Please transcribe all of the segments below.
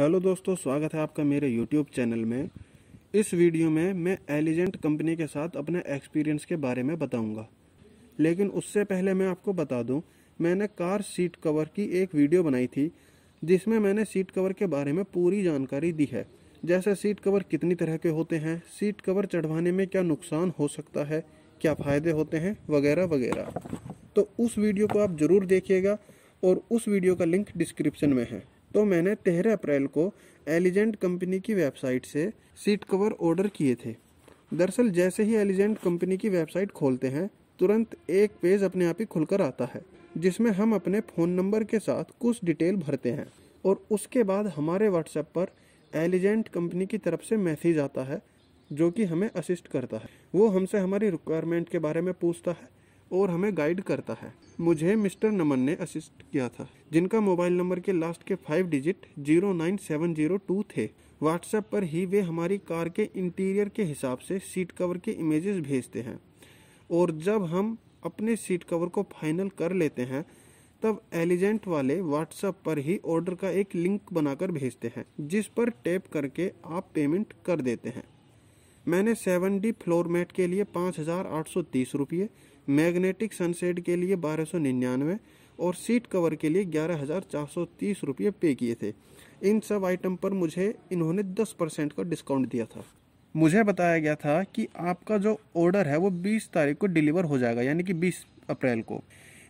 Hello दोस्तों, स्वागत है आपका मेरे यूट्यूब चैनल में। इस वीडियो में मैं एलिजेंट कंपनी के साथ अपने एक्सपीरियंस के बारे में बताऊँगा। लेकिन उससे पहले मैं आपको बता दूँ, मैंने कार सीट कवर की एक वीडियो बनाई थी, जिसमें मैंने सीट कवर के बारे में पूरी जानकारी दी है। जैसे सीट कवर कितनी तरह के होते हैं सीट कवर चढ़वाने में क्या नुकसान हो सकता है, क्या फ़ायदे होते हैं, वगैरह वगैरह। तो उस वीडियो को आप ज़रूर देखिएगा और उस वीडियो का लिंक डिस्क्रिप्शन में है। तो मैंने तेरह अप्रैल को एलिजेंट कंपनी की वेबसाइट से सीट कवर ऑर्डर किए थे। दरअसल जैसे ही एलिजेंट कंपनी की वेबसाइट खोलते हैं, तुरंत एक पेज अपने आप ही खुलकर आता है, जिसमें हम अपने फ़ोन नंबर के साथ कुछ डिटेल भरते हैं और उसके बाद हमारे व्हाट्सएप पर एलिजेंट कंपनी की तरफ़ से मैसेज आता है, जो कि हमें असिस्ट करता है। वो हमसे हमारी रिक्वायरमेंट के बारे में पूछता है और हमें गाइड करता है। मुझे मिस्टर नमन ने असिस्ट किया था, जिनका मोबाइल नंबर के लास्ट के five digit zero nine seven zero two थे। व्हाट्सएप पर ही वे हमारी कार के इंटीरियर के हिसाब से सीट कवर के इमेजेस भेजते हैं। और जब हम अपने सीट कवर को फाइनल कर लेते हैं, तब एलिजेंट वाले व्हाट्सएप पर ही ऑर्डर का एक लिंक बनाकर भेजते हैं, जिस पर टैप करके आप पेमेंट कर देते हैं। मैंने सेवन डी फ्लोर मैट के लिए पाँच हज़ार आठ सौ तीस रुपये मैग्नेटिक सनसेट के लिए बारह सौ निन्यानवे और सीट कवर के लिए ग्यारह हज़ार चार सौ तीस रुपये पे किए थे। इन सब आइटम पर मुझे इन्होंने दस परसेंट का डिस्काउंट दिया था। मुझे बताया गया था कि आपका जो ऑर्डर है वो बीस तारीख को डिलीवर हो जाएगा, यानी कि बीस अप्रैल को।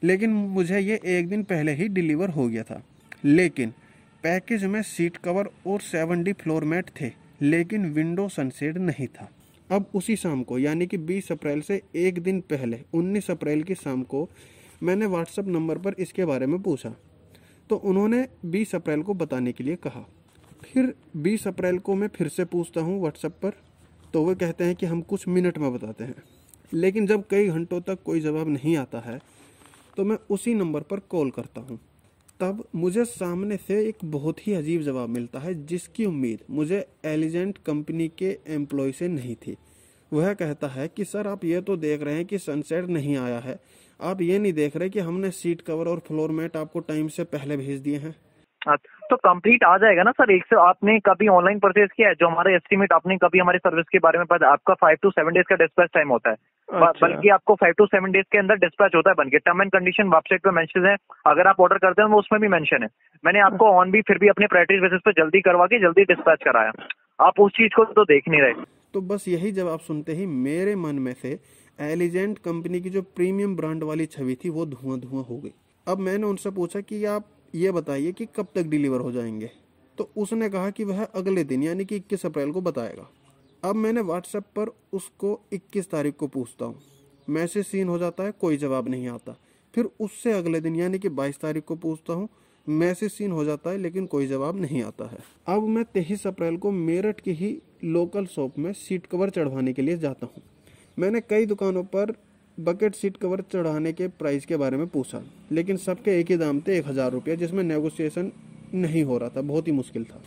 लेकिन मुझे ये एक दिन पहले ही डिलीवर हो गया था। लेकिन पैकेज में सीट कवर और सेवन डी फ्लोर मैट थे, लेकिन विंडो सनसेड नहीं था। अब उसी शाम को, यानी कि 20 अप्रैल से एक दिन पहले 19 अप्रैल की शाम को, मैंने व्हाट्सअप नंबर पर इसके बारे में पूछा। तो उन्होंने 20 अप्रैल को बताने के लिए कहा। फिर 20 अप्रैल को मैं फिर से पूछता हूँ व्हाट्सअप पर तो वो कहते हैं कि हम कुछ मिनट में बताते हैं। लेकिन जब कई घंटों तक कोई जवाब नहीं आता है तो मैं उसी नंबर पर कॉल करता हूँ। तब मुझे सामने से एक बहुत ही अजीब जवाब मिलता है, जिसकी उम्मीद मुझे एलिजेंट कंपनी के एम्प्लॉय से नहीं थी। वह कहता है कि, सर, आप ये तो देख रहे हैं कि सनसेट नहीं आया है। आप ये नहीं देख रहे कि हमने सीट कवर और फ्लोर मैट आपको टाइम से पहले भेज दिए हैं? तो कंप्लीट आ जाएगा ना सर एक से आपने कभी ऑनलाइन परचेज किया है? जो हमारे एस्टिमेट आपने कभी हमारी सर्विस के बारे में पता आपका फाइव टू सेवन डेज़ का डिस्पैच टाइम होता है। अच्छा। बल्कि आपको फाइव टू सेवन डेज़ के अंदर डिस्पैच होता है बनके टर्म एंड कंडीशन वेबसाइट पे मेंशन है। अगर आप ऑर्डर करते हैं वो उसमें भी मेंशन है। मैंने आपको ऑन भी फिर भी अपने प्रायोरिटी बेसिस पे जल्दी करवा के जल्दी डिस्पैच कराया। आप उस चीज़ को तो देख नहीं रहे। तो बस यही जब आप सुनते ही मेरे मन में से एलिजेंट कंपनी की जो प्रीमियम ब्रांड वाली छवि थी वो धुआँ धुआँ हो गई। अब मैंने उनसे पूछा कि आप ये बताइए कि कब तक डिलीवर हो जाएँगे? तो उसने कहा कि वह अगले दिन, यानी कि 21 अप्रैल को बताएगा। अब मैंने व्हाट्सएप पर उसको 21 तारीख को पूछता हूँ। मैसेज सीन हो जाता है, कोई जवाब नहीं आता। फिर उससे अगले दिन, यानी कि 22 तारीख को पूछता हूँ, मैसेज सीन हो जाता है, लेकिन कोई जवाब नहीं आता है। अब मैं तेईस अप्रैल को मेरठ की ही लोकल शॉप में सीट कवर चढ़वाने के लिए जाता हूँ। मैंने कई दुकानों पर बकेट सीट कवर चढ़ाने के प्राइस के बारे में पूछा। लेकिन सबके एक ही दाम थे, एक हज़ार रुपया, जिसमें नेगोशिएशन नहीं हो रहा था, बहुत ही मुश्किल था।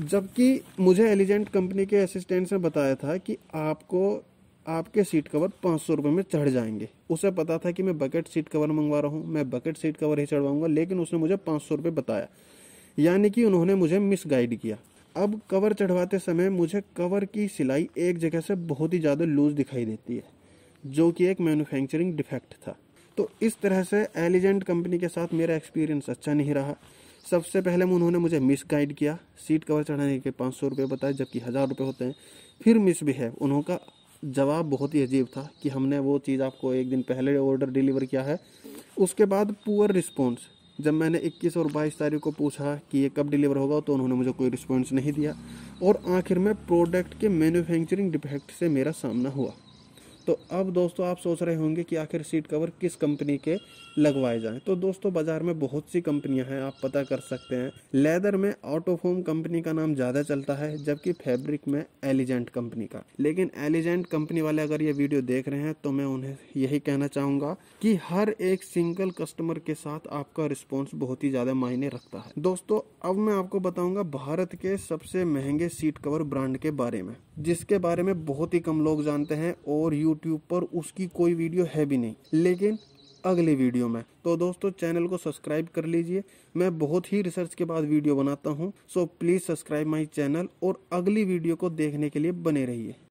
जबकि मुझे एलिजेंट कंपनी के असिस्टेंट ने बताया था कि आपको, आपके सीट कवर पाँच सौ रुपये में चढ़ जाएँगे। उसे पता था कि मैं बकेट सीट कवर मंगवा रहा हूँ, मैं बकेट सीट कवर ही चढ़वाऊँगा, लेकिन उसने मुझे पाँच सौ रुपये बताया। यानी कि उन्होंने मुझे मिस गाइड किया। अब कवर चढ़वाते समय मुझे कवर की सिलाई एक जगह से बहुत ही ज़्यादा लूज दिखाई देती है। जो कि एक मैन्युफैक्चरिंग डिफेक्ट था। तो इस तरह से एलिजेंट कंपनी के साथ मेरा एक्सपीरियंस अच्छा नहीं रहा। सबसे पहले उन्होंने मुझे मिस गाइड किया। सीट कवर चढ़ाने के पाँच सौ रुपये बताए, जबकि हज़ार रुपये होते हैं। फिर मिस भी है उन्होंने जवाब बहुत ही अजीब था कि हमने वो चीज़ आपको एक दिन पहले ऑर्डर डिलीवर किया है। उसके बाद पुअर रिस्पॉन्स जब मैंने 21 और 22 तारीख को पूछा कि ये कब डिलीवर होगा तो उन्होंने मुझे कोई रिस्पॉन्स नहीं दिया। और आखिर में प्रोडक्ट के मैन्युफैक्चरिंग डिफेक्ट से मेरा सामना हुआ। तो अब दोस्तों आप सोच रहे होंगे कि आखिर सीट कवर किस कंपनी के लगवाए जाएँ। तो दोस्तों बाज़ार में बहुत सी कंपनियाँ हैं, आप पता कर सकते हैं। लेदर में ऑटोफोम कंपनी का नाम ज़्यादा चलता है, जबकि फैब्रिक में एलिजेंट कंपनी का। लेकिन एलिजेंट कंपनी वाले अगर ये वीडियो देख रहे हैं तो मैं उन्हें यही कहना चाहूँगा कि हर एक सिंगल कस्टमर के साथ आपका रिस्पॉन्स बहुत ही ज़्यादा मायने रखता है। दोस्तों, अब मैं आपको बताऊँगा भारत के सबसे महँगे सीट कवर ब्रांड के बारे में, जिसके बारे में बहुत ही कम लोग जानते हैं और यूट्यूब पर उसकी कोई वीडियो है भी नहीं। लेकिन अगले वीडियो में। तो दोस्तों चैनल को सब्सक्राइब कर लीजिए। मैं बहुत ही रिसर्च के बाद वीडियो बनाता हूँ। So please subscribe my channel और अगली वीडियो को देखने के लिए बने रहिए।